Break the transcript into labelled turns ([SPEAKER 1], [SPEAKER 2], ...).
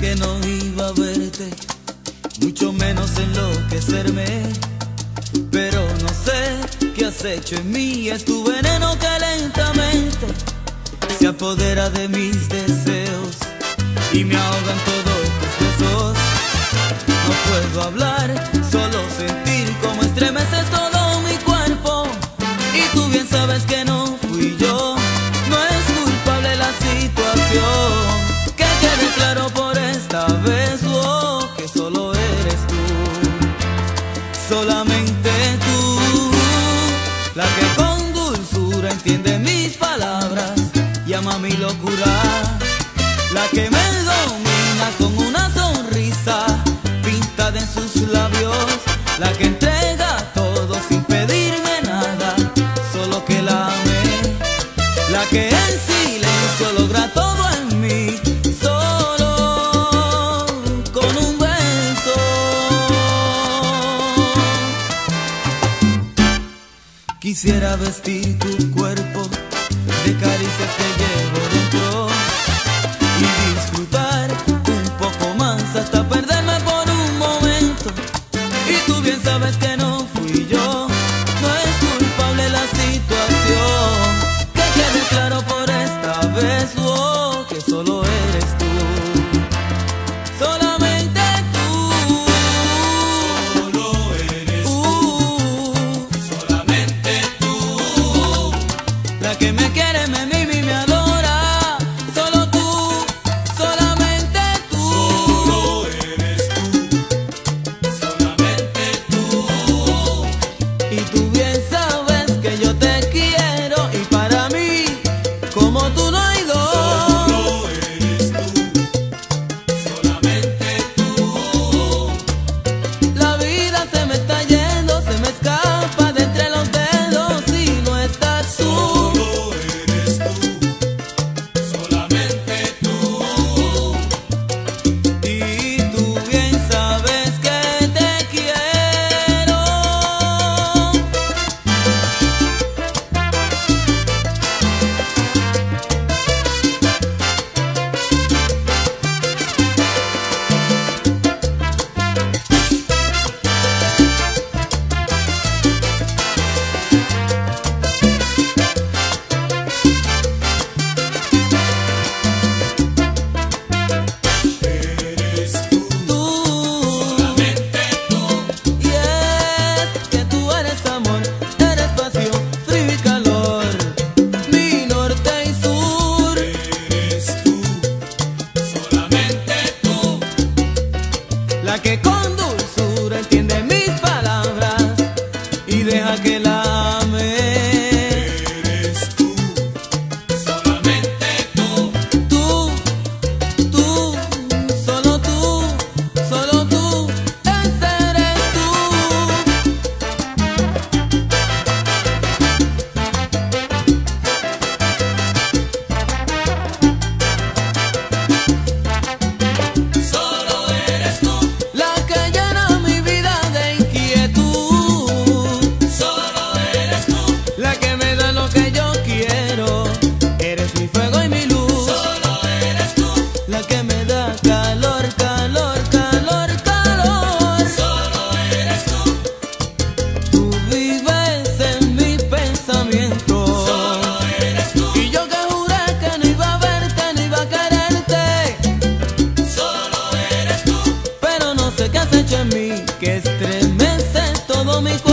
[SPEAKER 1] que no iba a verte, mucho menos enloquecerme. Pero no sé qué has hecho en mí, es tu veneno que lentamente se apodera de mis deseos y me ahogan todos tus besos. No puedo hablar, solo sentir cómo estremece todo mi cuerpo y tú bien sabes que no. la que entrega todo sin pedirme nada, solo que la amé, la que en silencio logra todo en mí, solo con un beso. Quisiera vestir tu cuerpo de caricias que llevo que me quiere me mima y me. que con noche a mí que estremece todo mi cuerpo.